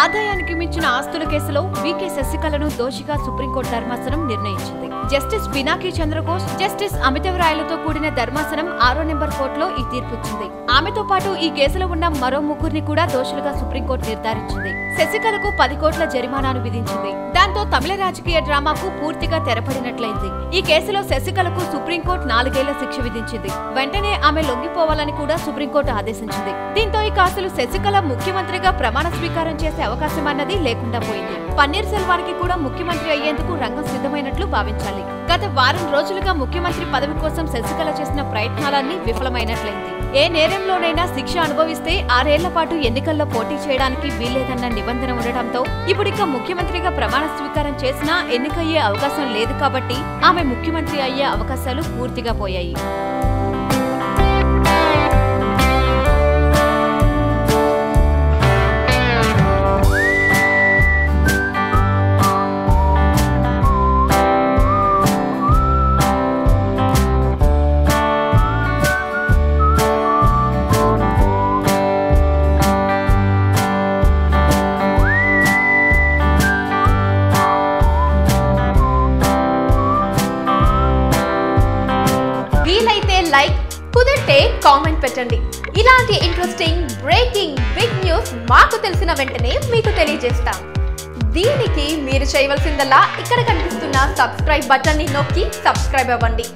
ఆదాయానికి మించిన ఆస్తుల కేసులో వీకే శశికళను దోషిగా సుప్రీంకోర్టు ధర్మాసనం నిర్ణయించింది. జస్టిస్ పినాకి చంద్రఘోష్ జస్టిస్ అమితవ్ రాయలతో కూడిన ధర్మాసనం ఆరో నెంబర్ కోర్టులో ఈ తీర్పిచ్చింది. ఆమెతో పాటు ఈ కేసులో ఉన్న మరో ముగ్గురిని కూడా దోషులుగా సుప్రీంకోర్టు నిర్ధారించింది. శశికళకు పది కోట్ల జరిమానాను విధించింది. దాంతో తమిళ రాజకీయ డ్రామాకు పూర్తిగా తెరపడినట్లయింది. ఈ కేసులో శశికళకు సుప్రీంకోర్టు నాలుగేళ్ళ శిక్ష విధించింది. వెంటనే ఆమె లొంగిపోవాలని కూడా సుప్రీంకోర్టు ఆదేశించింది. దీంతో ఇక అసలు శశికళ ముఖ్యమంత్రిగా ప్రమాణ స్వీకారం చేసే అవకాశం అన్నది లేకుండా పోయింది. పన్నీర్ సెల్వానికి కూడా ముఖ్యమంత్రి అయ్యేందుకు రంగం సిద్ధమైనట్లు భావించాలి. గత వారం రోజులుగా ముఖ్యమంత్రి పదవి కోసం శశికళ చేసిన ప్రయత్నాలన్నీ విఫలమైనట్లయింది. ఏ నేరంలోనైనా శిక్ష అనుభవిస్తే ఆరేళ్ళ పాటు ఎన్నికల్లో పోటీ చేయడానికి వీల్లేదన్న నిబంధన ఉండటంతో ఇప్పుడిక ముఖ్యమంత్రిగా ప్రమాణ స్వీకారం చేసినా ఎన్నికయ్యే అవకాశం లేదు కాబట్టి ఆమె ముఖ్యమంత్రి అయ్యే అవకాశాలు పూర్తిగా పోయాయి. లైక్ కుదిరితే కామెంట్ పెట్టండి. ఇలాంటి ఇంట్రెస్టింగ్ బ్రేకింగ్ బిగ్ న్యూస్ మాకు తెలిసిన వెంటనే మీకు తెలియజేస్తాం. దీనికి మీరు చేయవలసిందల్లా ఇక్కడ కనిపిస్తున్న సబ్స్క్రైబ్ బటన్ని నొక్కి సబ్స్క్రైబ్ అవ్వండి.